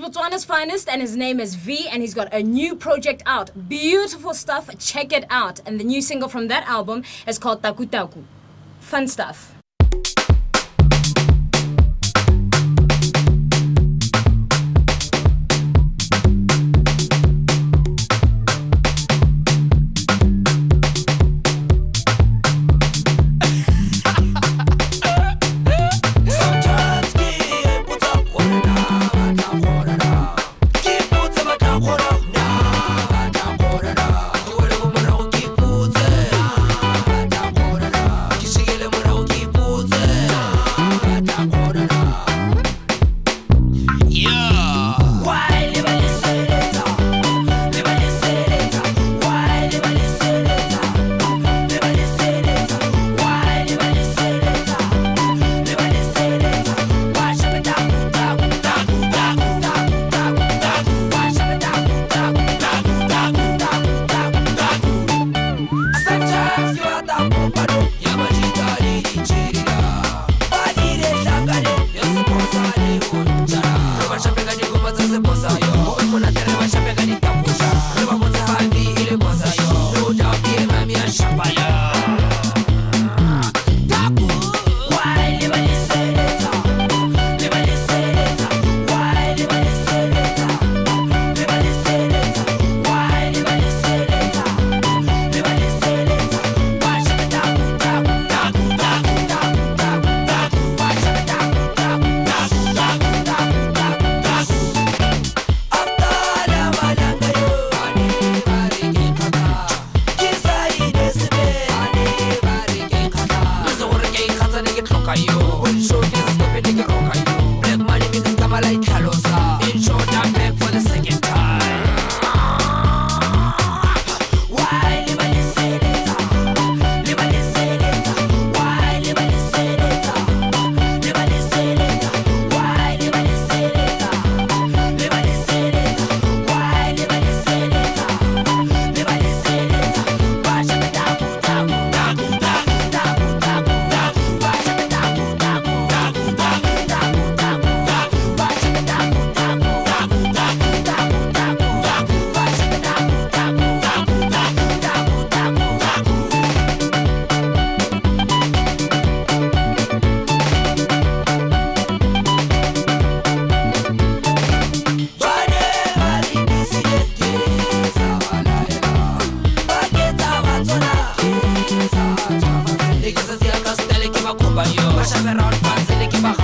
Botswana's finest, and his name is Vee, and he's got a new project out. Beautiful stuff. Check it out. And the new single from that album is called Taku Taku. Fun stuff. not basile ke ba